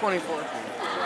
24.